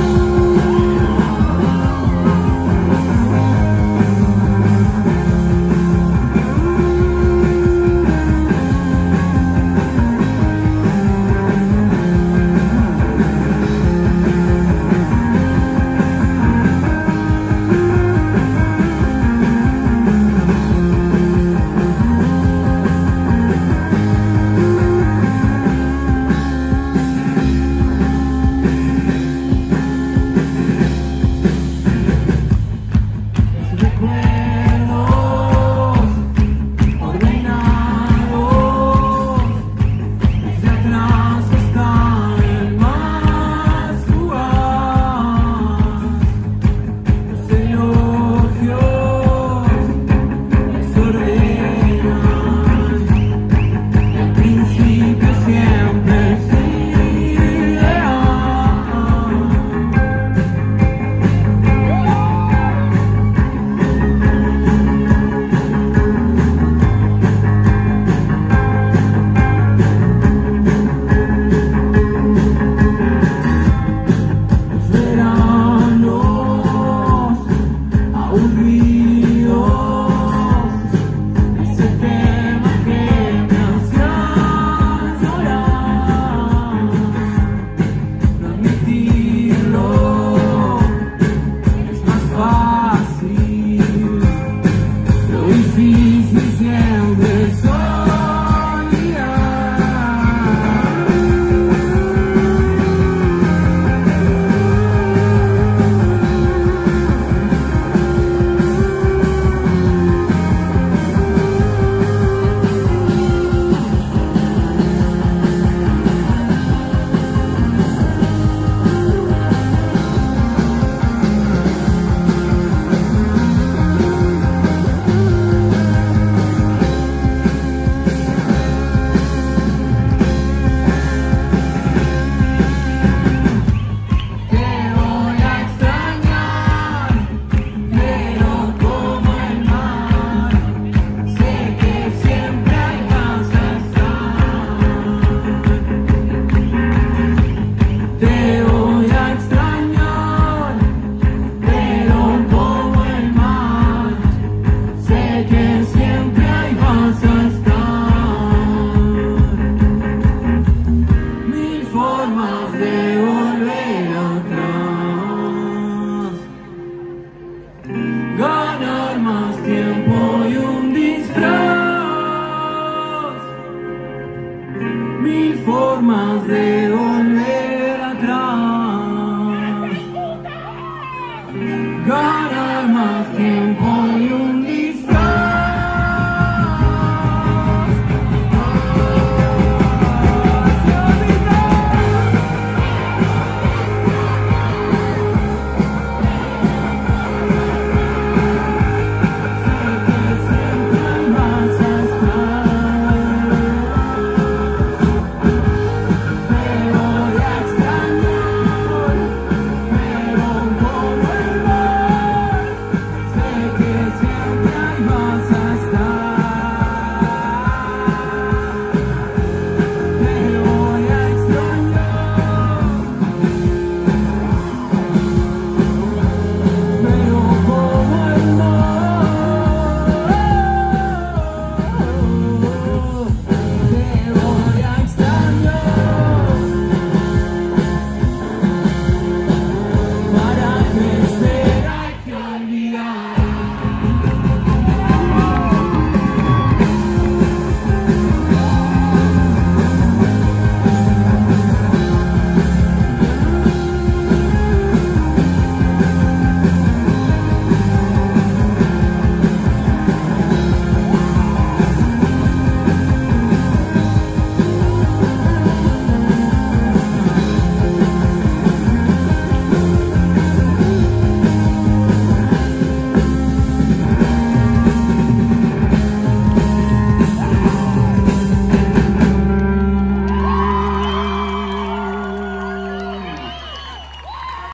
formas